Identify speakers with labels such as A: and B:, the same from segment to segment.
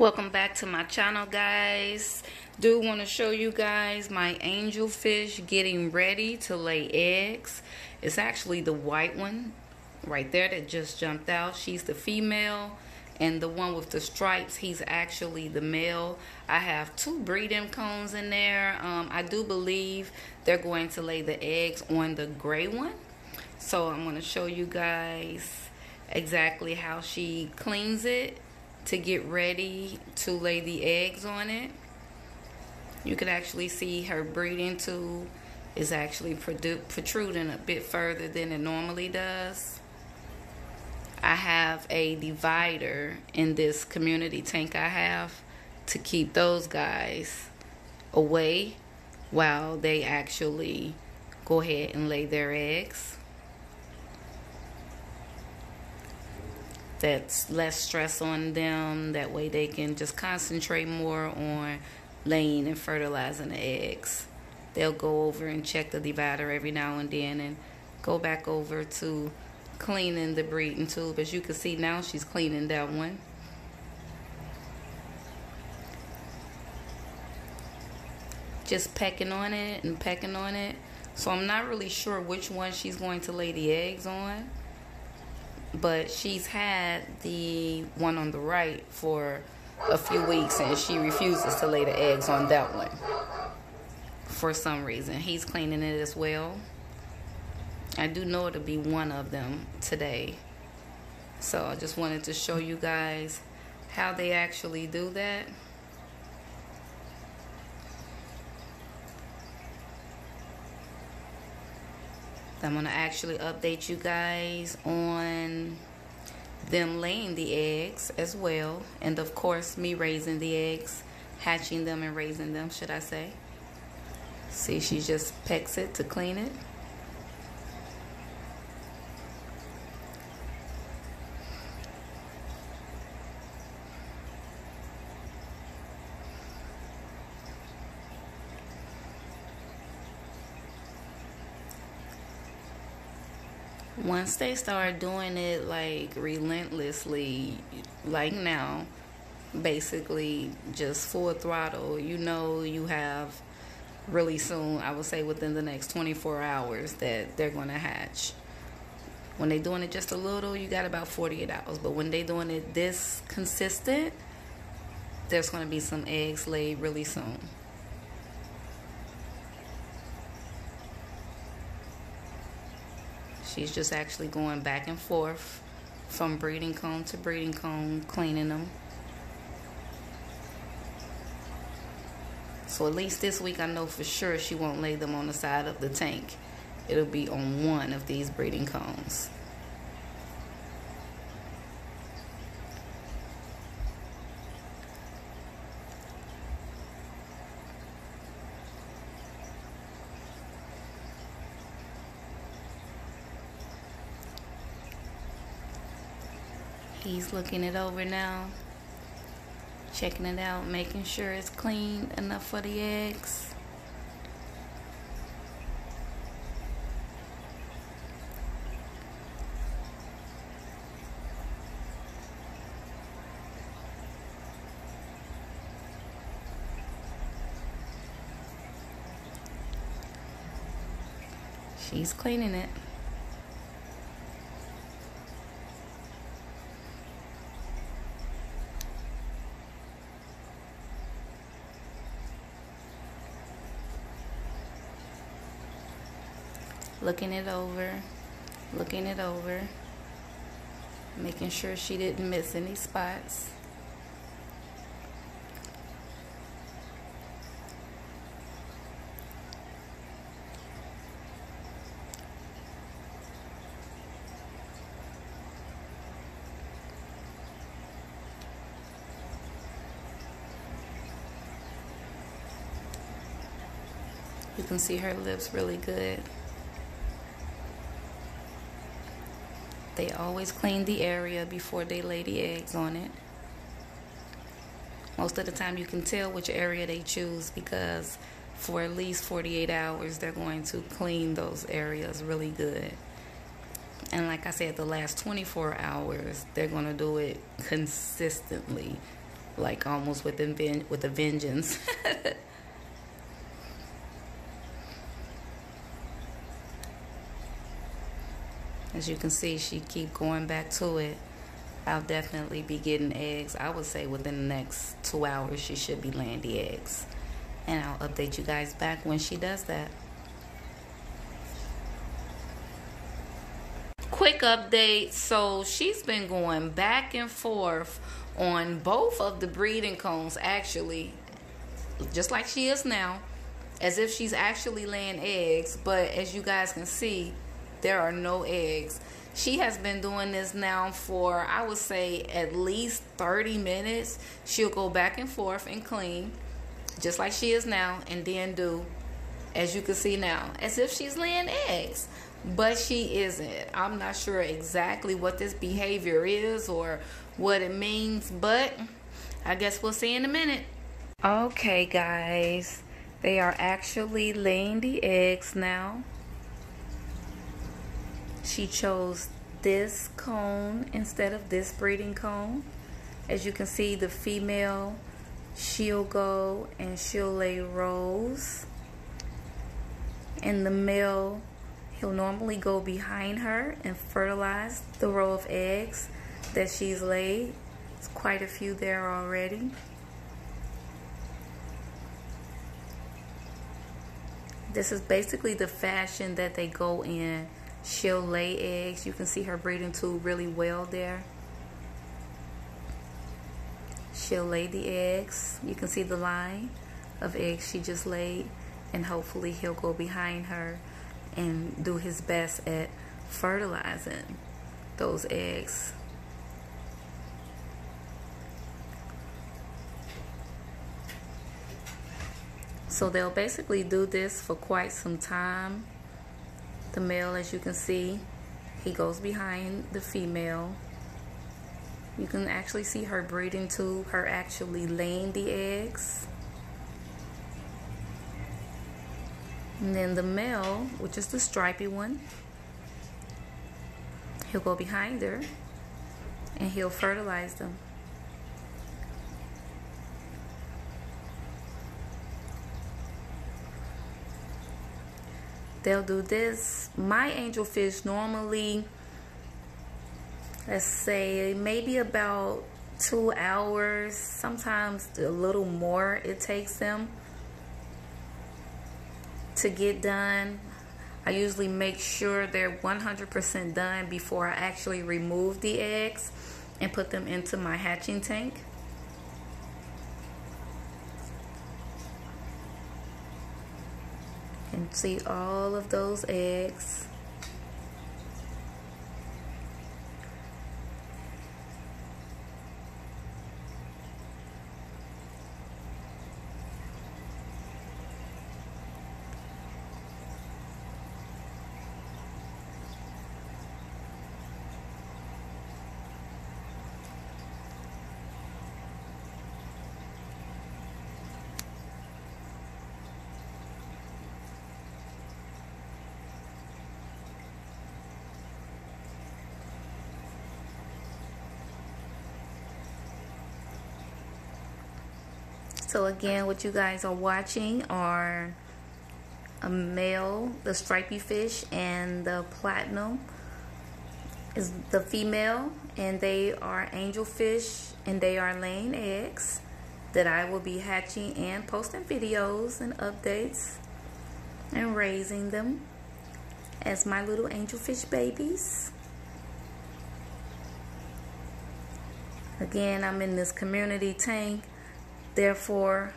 A: welcome back to my channel guys. Do want to show you guys my angelfish getting ready to lay eggs. It's actually the white one right there that just jumped out. She's the female and the one with the stripes he's actually the male. I have two breeding cones in there. Um, i do believe they're going to lay the eggs on the gray one. So i'm going to show you guys exactly how she cleans it to get ready to lay the eggs on it. You can actually see her breeding tube is actually protruding a bit further than it normally does. I have a divider in this community tank I have to keep those guys away while they actually go ahead and lay their eggs. That's less stress on them. That way they can just concentrate more on laying and fertilizing the eggs. They'll go over and check the divider every now and then and go back over to cleaning the breeding tube. As you can see now, she's cleaning that one. Just pecking on it and pecking on it. So I'm not really sure which one she's going to lay the eggs on but she's had the one on the right for a few weeks and she refuses to lay the eggs on that one for some reason. He's cleaning it as well. I do know it'll be one of them today. So I just wanted to show you guys how they actually do that. I'm going to actually update you guys on them laying the eggs as well. And of course, me raising the eggs, hatching them and raising them, should I say. See, she just pecks it to clean it. Once they start doing it like relentlessly, like now, basically just full throttle, you know, you have really soon, I would say within the next 24 hours, that they're going to hatch. When they're doing it just a little, you got about 48 hours. But when they're doing it this consistent, there's going to be some eggs laid really soon. She's just actually going back and forth from breeding cone to breeding cone, cleaning them. So at least this week I know for sure she won't lay them on the side of the tank. It'll be on one of these breeding cones. He's looking it over now, checking it out, making sure it's clean enough for the eggs. She's cleaning it. Looking it over, looking it over, making sure she didn't miss any spots. You can see her lips really good. They always clean the area before they lay the eggs on it. Most of the time you can tell which area they choose because for at least 48 hours they're going to clean those areas really good. And like I said, the last 24 hours they're going to do it consistently like almost with with a vengeance. As you can see, she keep going back to it. I'll definitely be getting eggs. I would say within the next two hours, she should be laying the eggs. And I'll update you guys back when she does that. Quick update. So she's been going back and forth on both of the breeding cones, actually, just like she is now, as if she's actually laying eggs. But as you guys can see, there are no eggs. She has been doing this now for, I would say, at least 30 minutes. She'll go back and forth and clean, just like she is now, and then do, as you can see now, as if she's laying eggs. But she isn't. I'm not sure exactly what this behavior is or what it means, but I guess we'll see in a minute. Okay, guys. They are actually laying the eggs now she chose this cone instead of this breeding cone. As you can see, the female, she'll go and she'll lay rows. And the male, he'll normally go behind her and fertilize the row of eggs that she's laid. It's quite a few there already. This is basically the fashion that they go in She'll lay eggs. You can see her breeding tube really well there. She'll lay the eggs. You can see the line of eggs she just laid. And hopefully he'll go behind her and do his best at fertilizing those eggs. So they'll basically do this for quite some time. The male, as you can see, he goes behind the female. You can actually see her breeding tube, her actually laying the eggs. And then the male, which is the stripy one, he'll go behind her and he'll fertilize them. They'll do this. My angelfish normally, let's say, maybe about two hours, sometimes a little more it takes them to get done. I usually make sure they're 100% done before I actually remove the eggs and put them into my hatching tank. See all of those eggs So again, what you guys are watching are a male, the stripy fish, and the platinum is the female, and they are angelfish, and they are laying eggs that I will be hatching and posting videos and updates and raising them as my little angelfish babies. Again, I'm in this community tank therefore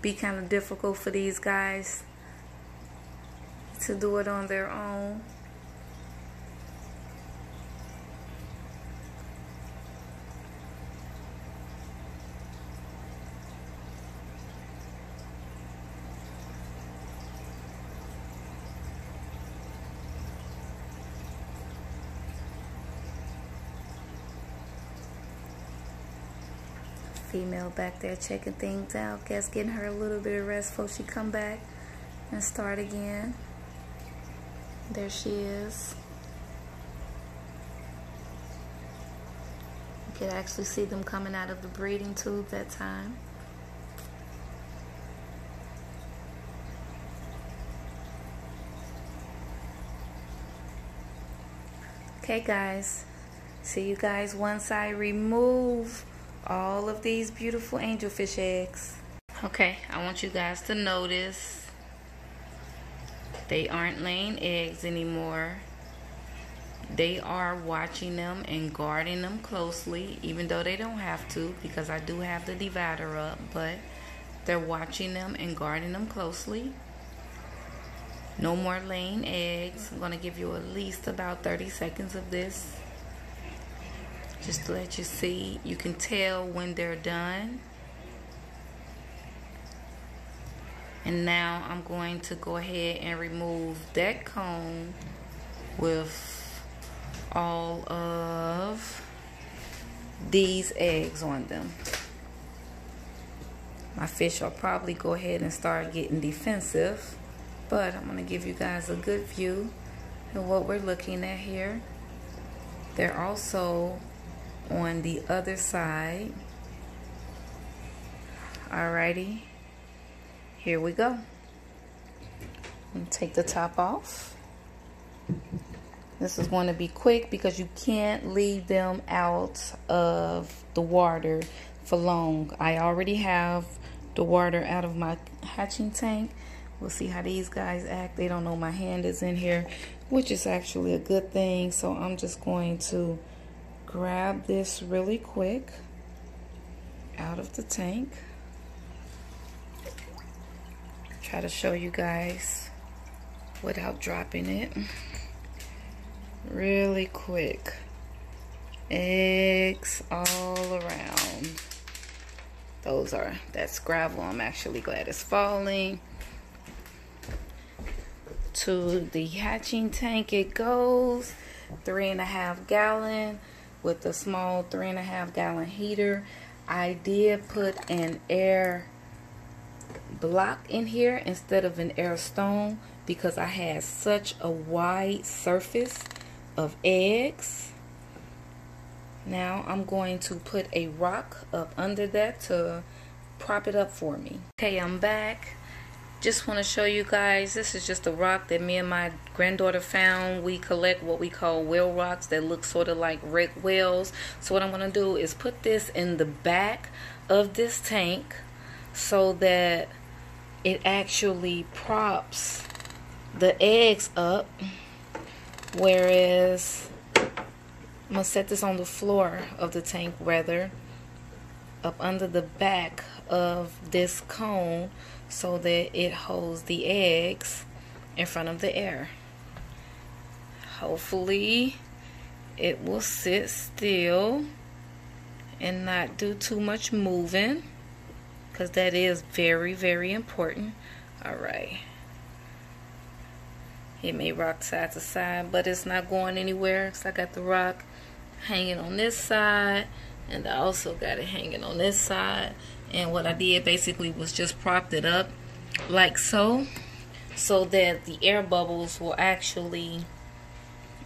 A: be kind of difficult for these guys to do it on their own. Female back there checking things out. Guess getting her a little bit of rest before she come back and start again. There she is. You could actually see them coming out of the breeding tube that time. Okay guys, see you guys once I remove all of these beautiful angelfish eggs. Okay, I want you guys to notice they aren't laying eggs anymore. They are watching them and guarding them closely, even though they don't have to because I do have the divider up, but they're watching them and guarding them closely. No more laying eggs. I'm going to give you at least about 30 seconds of this just to let you see. You can tell when they're done. And now I'm going to go ahead and remove that cone with all of these eggs on them. My fish will probably go ahead and start getting defensive but I'm going to give you guys a good view of what we're looking at here. They're also on the other side. Alrighty, here we go. take the top off. This is going to be quick because you can't leave them out of the water for long. I already have the water out of my hatching tank. We'll see how these guys act. They don't know my hand is in here, which is actually a good thing. So I'm just going to grab this really quick out of the tank. Try to show you guys without dropping it. Really quick. Eggs all around. Those are, that's gravel. I'm actually glad it's falling. To the hatching tank it goes. Three and a half gallon with a small three and a half gallon heater. I did put an air block in here instead of an air stone because I had such a wide surface of eggs. Now I'm going to put a rock up under that to prop it up for me. Okay, I'm back just want to show you guys this is just a rock that me and my granddaughter found. We collect what we call whale rocks that look sort of like red whales. So what I'm going to do is put this in the back of this tank so that it actually props the eggs up whereas I'm going to set this on the floor of the tank rather up under the back of this cone so that it holds the eggs in front of the air. Hopefully it will sit still and not do too much moving because that is very very important. All right. It may rock side to side but it's not going anywhere so I got the rock hanging on this side and I also got it hanging on this side and what I did basically was just propped it up like so so that the air bubbles will actually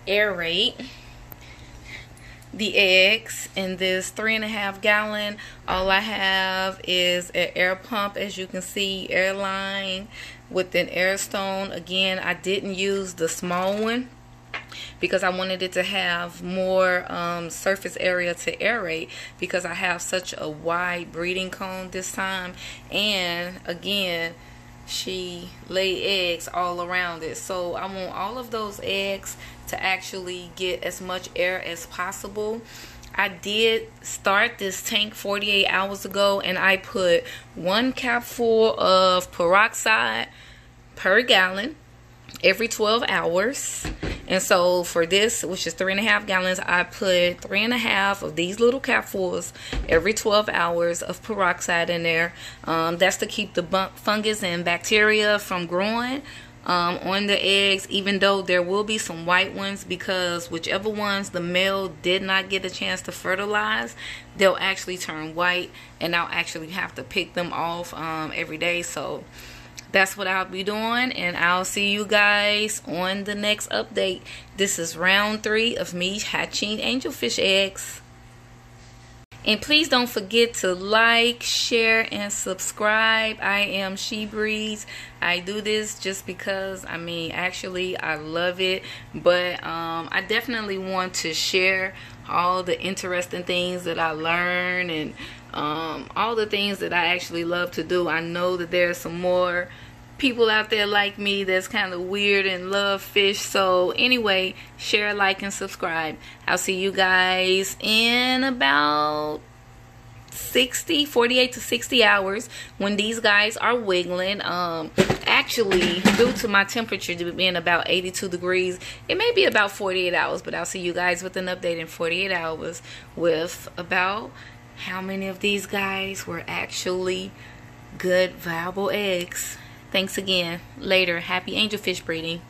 A: aerate the eggs. In this three and a half gallon all I have is an air pump as you can see airline with an air stone. Again I didn't use the small one because I wanted it to have more um, surface area to aerate because I have such a wide breeding cone this time. And again she lay eggs all around it. So I want all of those eggs to actually get as much air as possible. I did start this tank 48 hours ago and I put one cap full of peroxide per gallon every 12 hours and so for this which is three and a half gallons i put three and a half of these little capfuls every 12 hours of peroxide in there. Um, that's to keep the fungus and bacteria from growing um, on the eggs even though there will be some white ones because whichever ones the male did not get a chance to fertilize they'll actually turn white and I'll actually have to pick them off um, every day. So that's what I'll be doing and I'll see you guys on the next update. This is round three of me hatching angelfish eggs. And please don't forget to like, share, and subscribe. I am She Breeds. I do this just because, I mean, actually, I love it. But um, I definitely want to share all the interesting things that I learn and um, all the things that I actually love to do. I know that there's some more people out there like me that's kind of weird and love fish. So, anyway, share, like, and subscribe. I'll see you guys in about 60 48 to 60 hours when these guys are wiggling um actually due to my temperature being about 82 degrees it may be about 48 hours but i'll see you guys with an update in 48 hours with about how many of these guys were actually good viable eggs Thanks again. Later. Happy angelfish breeding.